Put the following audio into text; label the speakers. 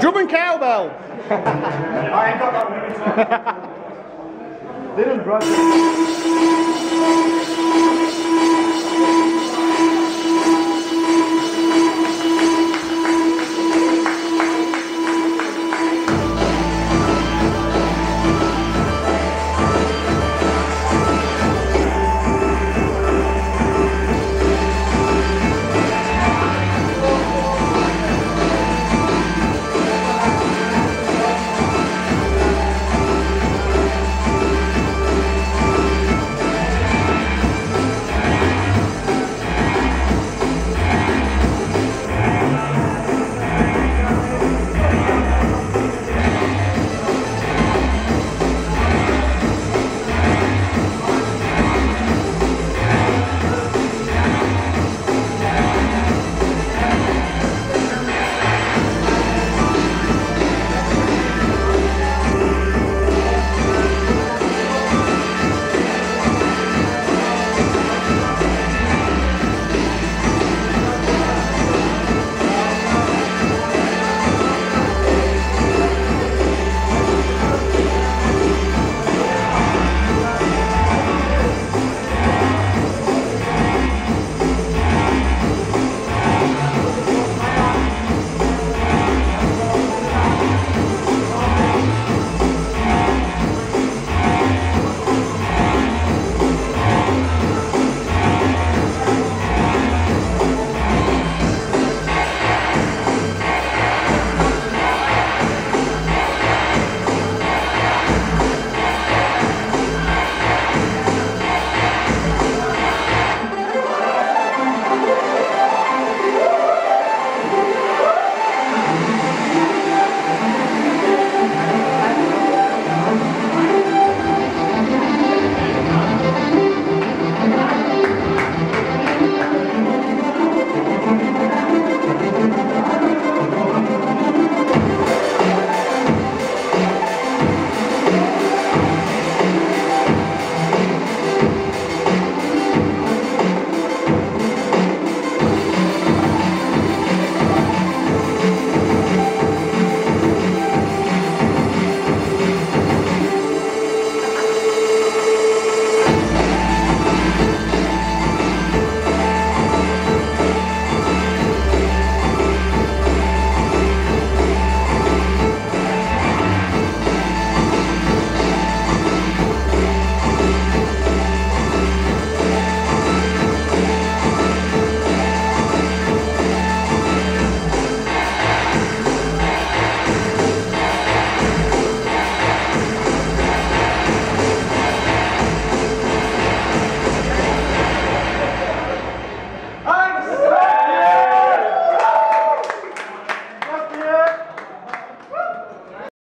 Speaker 1: Drum and cowbell.
Speaker 2: I ain't got that one. They don't brush.